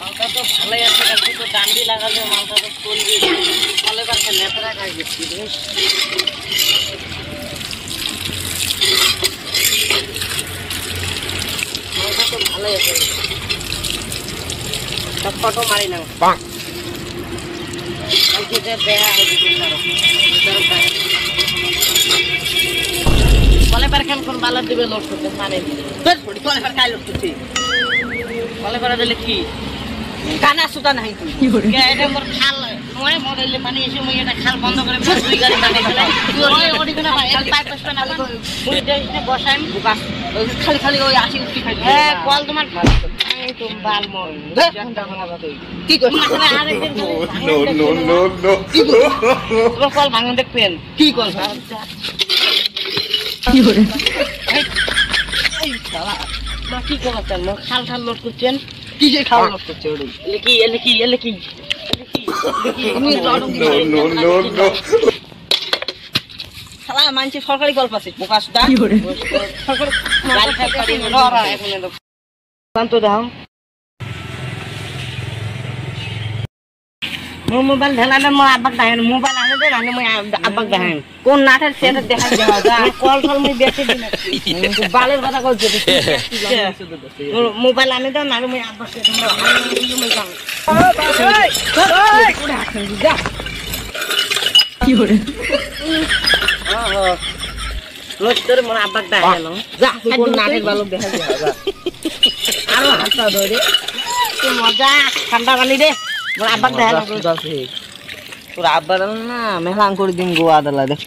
মালটা তো ভালোই আছে কিন্তু ডান্ডি লাগালে মালটা তো চলবে ফলে পারছে নেতারা খাই গেছি বেশ মালটা তো ভালোই আছে চটপটো মারি না কালকে যে বেড়া হবে কলে পার কেন কোন বালার দিবে লোড করতে মানে কলে পার কাই লোড কলে পার দিলে কি গানা সুতা নাই তুই কে এটা মোর খাল নয় মডেলে পানি এসে মুই এটা খাল বন্ধ করে মোর দুই গাড়ি পানি ফেলাই ওই ওডি কোনা ভাই এক পাইপ বসবে না মুই দেইতে বসাইম বুকা ওই খালি খালি ওই আশি উঠি খাই হ্যাঁ কল তোমার কি কল ভাঙন দেখবেন কি মা কি খাল খাল করছেন no. শালা মানছে সরকারি গল্প আছে বোকা সুতা গাড়ি খাই পারি না, মোৰ মোবাইল ধেলালে মই আবাগ দাহে মোবাইল আনি দে আনি মই আবাগ দাহে কোন নাথে সে দেখা যাওয়া কল কল মই বেশি বালের কথা কইছি মোবাইল আনি দে না মই আবাগ কি করে লস্তর মই আবাগ দাহে ল যা কোন নাথে ভালো দেখা যাওয়া আর হাতা ধরে মজা ঠান্ডা পানি দে। মোর দেখ তোর আব্বার না মেহলাং করে দিন গোয়া দালা দেখ।